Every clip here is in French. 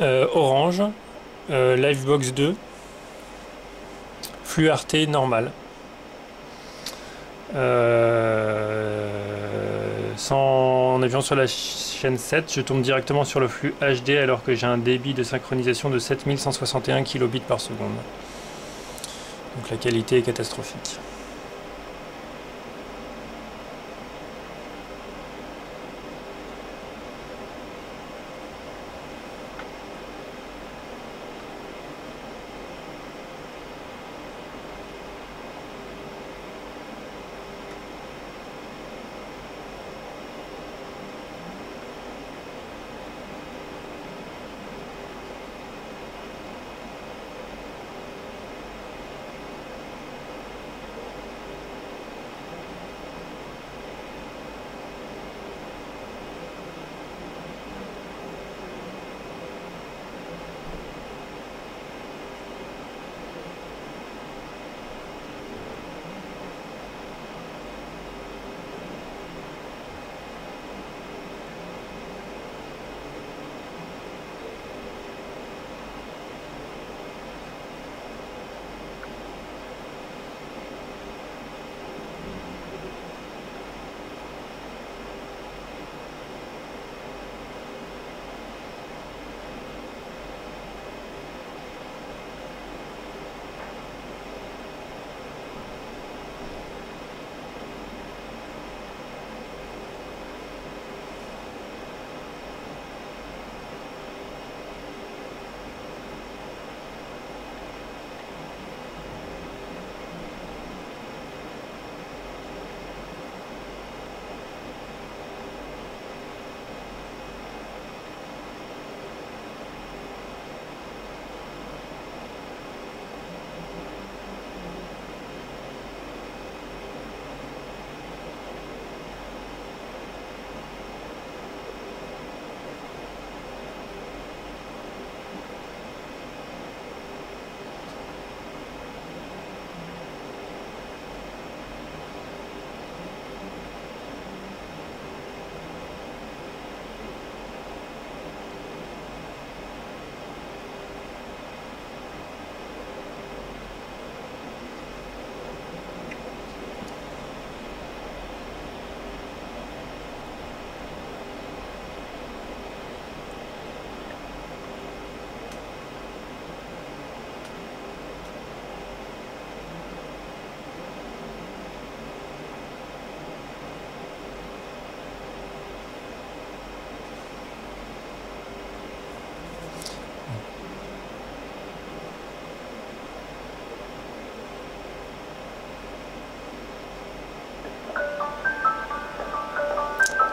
Euh, orange, euh, Livebox 2, flux Arte normal. Euh, sans, en avion sur la chaîne 7, je tombe directement sur le flux HD alors que j'ai un débit de synchronisation de 7161 kilobits par seconde. Donc la qualité est catastrophique.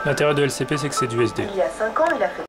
L'intérêt de LCP, c'est que c'est du SD. Il y a 5 ans, il a fait